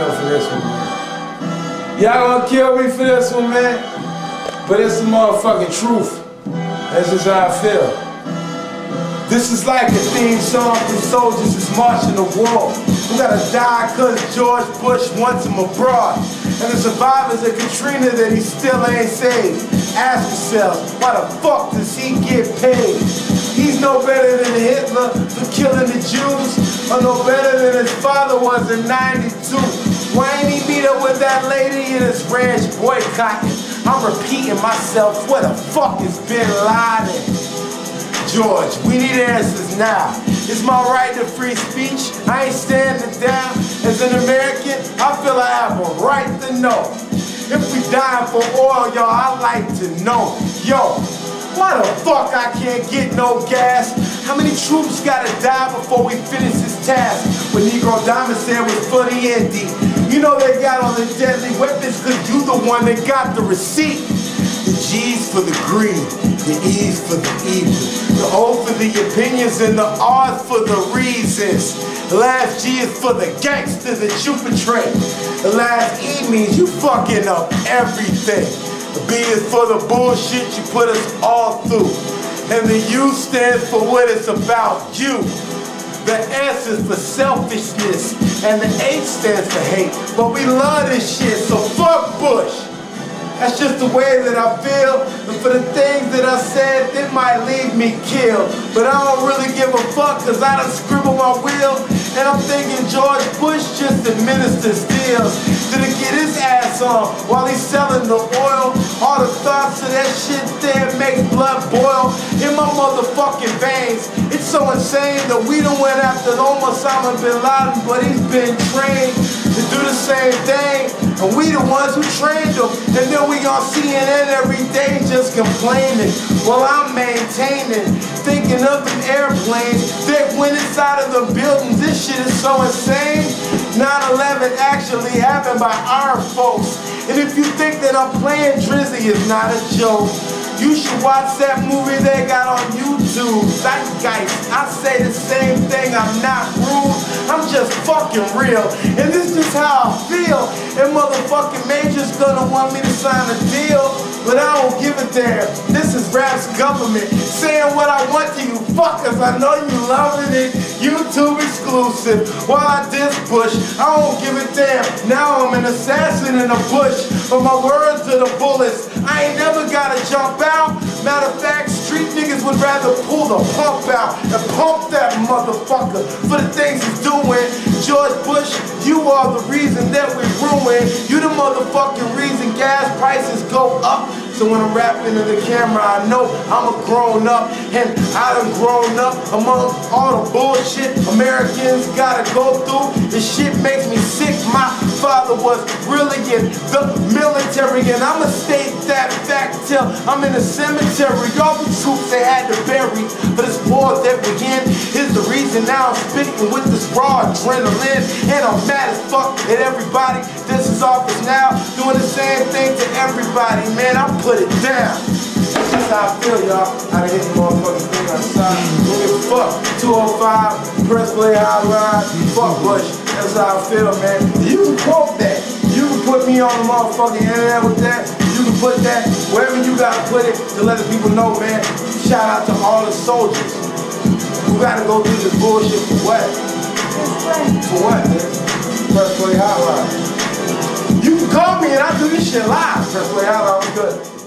feel for this one, man. Y'all gonna kill me for this one, man? But it's the motherfucking truth. That's just how I feel. This is like a theme song for soldiers that's marching the wall. We gotta die cause George Bush wants them abroad. And the survivors of Katrina that he still ain't saved. Ask yourselves, why the fuck does he get paid? He's no better than Hitler for killing the Jews, or no better than his father was in 92. Why ain't he meet up with that lady in his ranch boycotting? I'm repeating myself, where the fuck is Bin Laden? George, we need answers now. It's my right to free speech. I ain't standing down. As an American, I feel I have a right to know. If we dying for oil, y'all, I like to know. Yo, why the fuck I can't get no gas? How many troops gotta die before we finish this task? When Negro Diamond said was for the Indy. You know they got all the deadly weapons cause you the one that got the receipt. The G's for the green, the E's for the evil, the O for the opinions, and the R's for the reasons. The last G is for the gangster that you betray. The last E means you fucking up everything. The B is for the bullshit you put us all through. And the U stands for what it's about you. The S is for selfishness, and the H stands for hate. But we love this shit, so fuck Bush. That's just the way that I feel. And for the things that I said, it might leave me killed. But I don't really give a fuck, cause I done scribbled my will. And I'm thinking George Bush just administers deals. Did he while he's selling the oil? All the thoughts of that shit there makes blood boil in my motherfucking veins. It's so insane that we done went after Osama bin Laden, but he's been trained to do the same thing. And we the ones who trained them. And then we on CNN every day just complaining. Well, I'm maintaining, thinking of them airplanes that went inside of the buildings. This shit is so insane. 9-11 actually happened by our folks. And if you think that I'm playing Drizzy, it's not a joke. You should watch that movie they got on YouTube, Zeitgeist. I say the same thing, I'm not rude, I'm just fucking real. And this is how I feel. And motherfucking Major's gonna want me to sign a deal, but I don't give a damn. This is rap's government saying what I want to you fuckers. I know you loving it. YouTube exclusive. While I diss Bush, I don't give a damn. Now I'm an assassin in a bush, but my words are the bullets. I ain't never gotta jump out. Matter of fact, street niggas would rather pull the pump out and pump that motherfucker for the things he's doing. George Bush, you are the reason that we ruin. You the motherfucking reason gas prices go up. So when I'm rapping to the camera, I know I'm a grown up and I done grown up among all the bullshit Americans gotta go through. This shit makes me sick. My father was really in the military and I'ma state that fact till I'm in the cemetery. All the troops they had to bury for this war that the reason now I'm spitting with this raw adrenaline and I'm mad as fuck at everybody. This is office now doing the same thing to everybody, man. I put it down. That's how I feel, y'all. I hit the motherfucking thing outside. Don't give a fuck. 205, press play, high ride. Fuck Bush. That's how I feel, man. You can quote that. You can put me on the motherfucking internet with that. You can put that wherever you gotta put it to let the people know, man. Shout out to all the soldiers who gotta go through this bullshit for what? For what, man? Press play, ride. You can call me and I do this shit live. Press play, ride. I'm good.